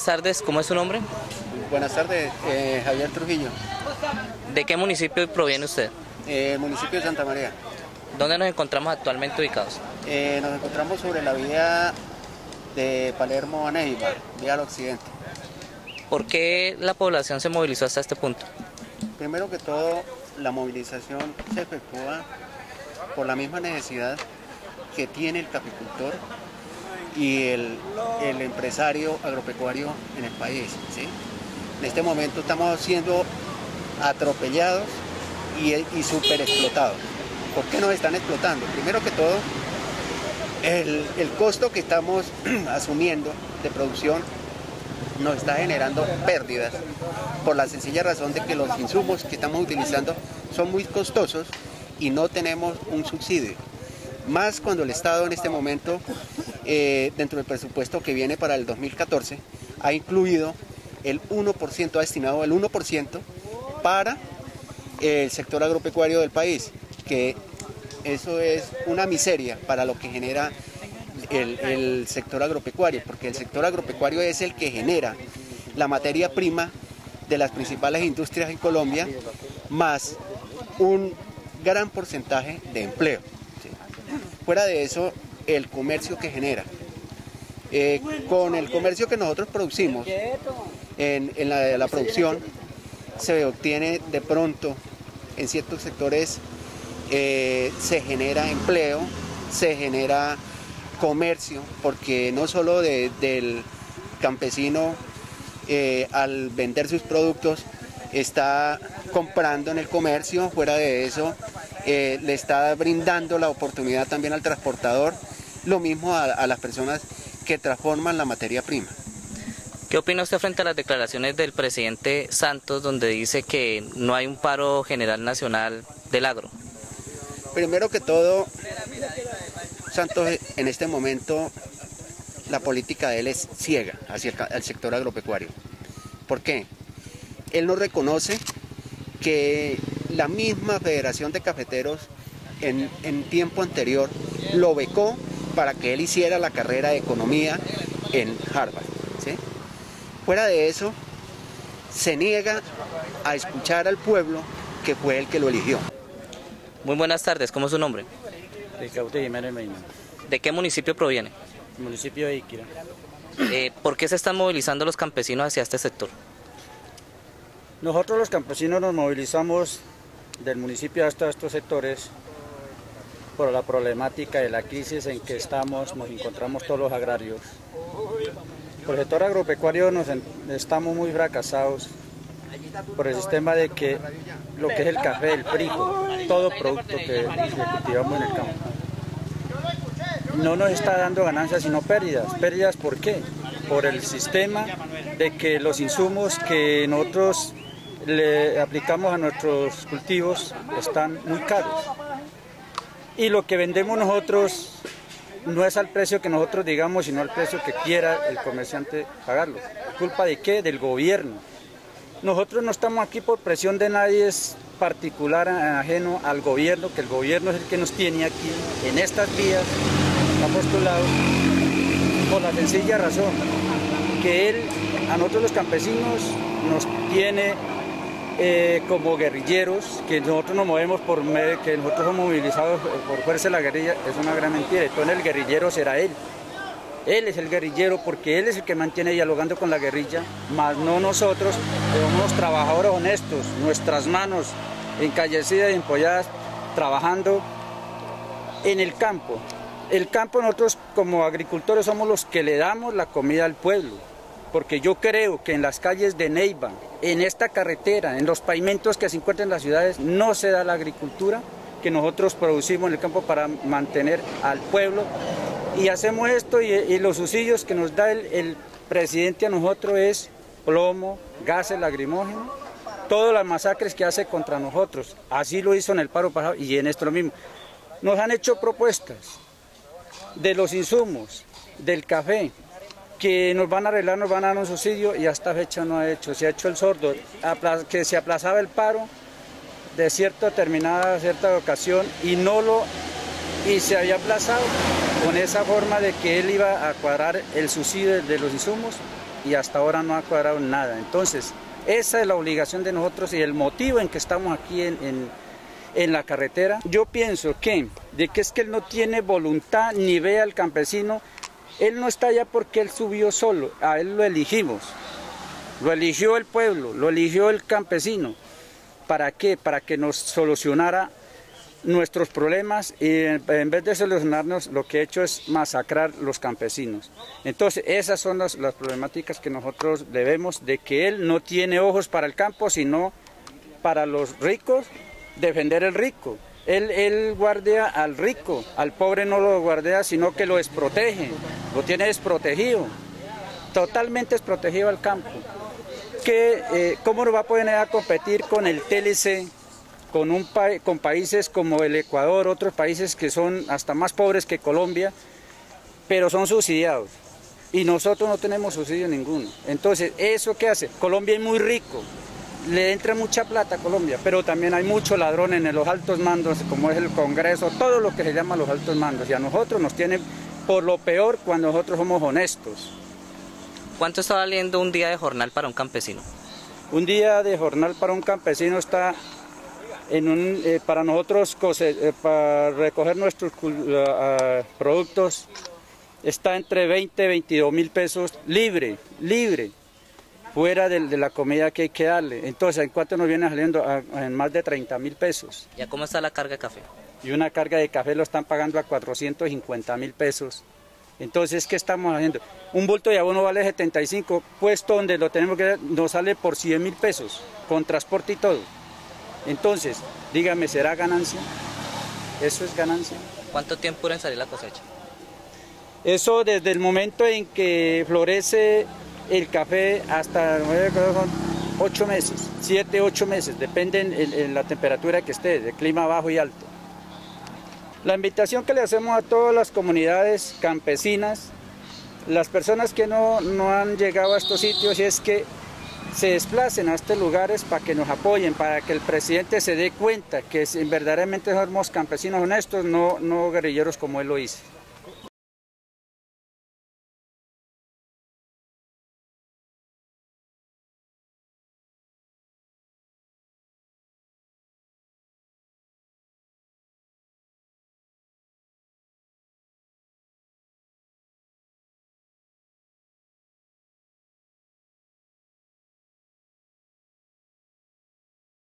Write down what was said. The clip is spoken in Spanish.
Buenas tardes, ¿cómo es su nombre? Buenas tardes, eh, Javier Trujillo, ¿De qué municipio proviene usted? eh, municipio de Santa María. ¿Dónde nos encontramos actualmente ubicados? Eh, nos encontramos sobre la vía de Palermo a Neiva, vía al occidente. ¿Por qué la población se movilizó hasta este punto? Primero que todo, la movilización se efectúa por la misma necesidad que tiene el capicultor y el, el empresario agropecuario en el país. En este momento estamos siendo atropellados y, y super explotados. ¿Por qué nos están explotando? Primero que todo, el, el costo que estamos asumiendo de producción nos está generando pérdidas por la sencilla razón de que los insumos que estamos utilizando son muy costosos y no tenemos un subsidio. Más cuando el Estado en este momento, eh, dentro del presupuesto que viene para el 2014, ha incluido el 1%, ha destinado el 1% para el sector agropecuario del país, que eso es una miseria para lo que genera el, sector agropecuario, porque el sector agropecuario es el que genera la materia prima de las principales industrias en Colombia, más un gran porcentaje de empleo. Fuera de eso, el comercio que genera. Eh, con el comercio que nosotros producimos en, en la, producción, se obtiene de pronto en ciertos sectores, eh, se genera empleo, se genera comercio, porque no solo de- del campesino eh, al vender sus productos está comprando en el comercio, fuera de eso eh, le está brindando la oportunidad también al transportador, lo mismo a, a las personas que transforman la materia prima. ¿Qué opina usted frente a las declaraciones del presidente Santos donde dice que no hay un paro general nacional del agro? Primero que todo, Santos en este momento la política de él es ciega hacia el, el sector agropecuario. ¿Por qué? Él no reconoce que la misma Federación de Cafeteros en, en tiempo anterior lo becó para que él hiciera la carrera de economía en Harvard. ¿sí? Fuera de eso, se niega a escuchar al pueblo que fue el que lo eligió. Muy buenas tardes, ¿cómo es su nombre? Ricaute Jiménez Medina, ¿De qué municipio proviene? municipio de Iquira. Eh, ¿Por qué se están movilizando los campesinos hacia este sector? Nosotros los campesinos nos movilizamos del municipio hasta estos sectores por la problemática de la crisis en que estamos, nos encontramos todos los agrarios. Por el sector agropecuario nos estamos muy fracasados por el sistema de que lo que es el café, el frijol, todo producto que cultivamos en el campo. No nos está dando ganancias sino pérdidas. ¿Pérdidas por qué? Por el sistema de que los insumos que nosotros le aplicamos a nuestros cultivos están muy caros. Y lo que vendemos nosotros no es al precio que nosotros digamos, sino al precio que quiera el comerciante pagarlo. ¿Culpa de qué? Del gobierno. Nosotros no estamos aquí por presión de nadie es particular ajeno al gobierno, que el gobierno es el que nos tiene aquí en estas vías, a postulado, por la sencilla razón que él a nosotros los campesinos nos tiene eh, como guerrilleros, que nosotros nos movemos por medio, que nosotros somos movilizados por fuerza de la guerrilla, es una gran mentira. Entonces el guerrillero será él. Él es el guerrillero porque él es el que mantiene dialogando con la guerrilla, más no nosotros, somos trabajadores honestos, nuestras manos encallecidas y empolladas, trabajando en el campo. El campo nosotros como agricultores somos los que le damos la comida al pueblo, porque yo creo que en las calles de Neiva, en esta carretera, en los pavimentos que se encuentran en las ciudades, no se da la agricultura que nosotros producimos en el campo para mantener al pueblo. Y hacemos esto y, los subsidios que nos da el, presidente a nosotros es plomo, gases lacrimógenos, todas las masacres que hace contra nosotros. Así lo hizo en el paro pasado y en esto lo mismo. Nos han hecho propuestas de los insumos, del café, que nos van a arreglar, nos van a dar un subsidio y hasta fecha no ha hecho. Se ha hecho el sordo, que se aplazaba el paro de cierta determinada, cierta ocasión y no lo, y se había aplazado con esa forma de que él iba a cuadrar el subsidio de los insumos y hasta ahora no ha cuadrado nada. Entonces, esa es la obligación de nosotros y el motivo en que estamos aquí en, en, la carretera. Yo pienso que, de que es que él no tiene voluntad ni ve al campesino, él no está allá porque él subió solo, a él lo elegimos. Lo eligió el pueblo, lo eligió el campesino. ¿Para qué? Para que nos solucionara nuestros problemas y en vez de solucionarnos lo que he hecho es masacrar los campesinos. Entonces esas son las, problemáticas que nosotros debemos de que él no tiene ojos para el campo sino para los ricos, defender el rico. Él, él guardia al rico, al pobre no lo guardia sino que lo desprotege, lo tiene desprotegido, totalmente desprotegido al campo eh, cómo nos va a poder competir con el TLC, con, con países como el Ecuador, otros países que son hasta más pobres que Colombia, pero son subsidiados. Y nosotros no tenemos subsidio ninguno. Entonces, ¿eso qué hace? Colombia es muy rico, le entra mucha plata a Colombia, pero también hay mucho ladrón en los altos mandos, como es el Congreso, todo lo que se llama los altos mandos. Y a nosotros nos tienen por lo peor cuando nosotros somos honestos. ¿Cuánto está valiendo un día de jornal para un campesino? Un día de jornal para un campesino está en un, eh, para nosotros eh, para recoger nuestros productos está entre 20 y 22 mil pesos libre, libre, fuera de, la comida que hay que darle. Entonces, ¿en cuánto nos viene saliendo? en más de 30 mil pesos. ¿Ya cómo está la carga de café? Y una carga de café lo están pagando a 450 mil pesos. Entonces, ¿qué estamos haciendo? Un bulto de abono vale 75, puesto donde lo tenemos que nos sale por 100 mil pesos, con transporte y todo. Entonces, dígame, ¿será ganancia? ¿Eso es ganancia? ¿Cuánto tiempo dura en salir la cosecha? Eso desde el momento en que florece el café hasta ocho meses, siete, ocho meses, depende en, la temperatura que esté, de clima bajo y alto. La invitación que le hacemos a todas las comunidades campesinas, las personas que no, han llegado a estos sitios, es que se desplacen a estos lugares para que nos apoyen, para que el presidente se dé cuenta que verdaderamente somos campesinos honestos, no, no guerrilleros como él lo hizo.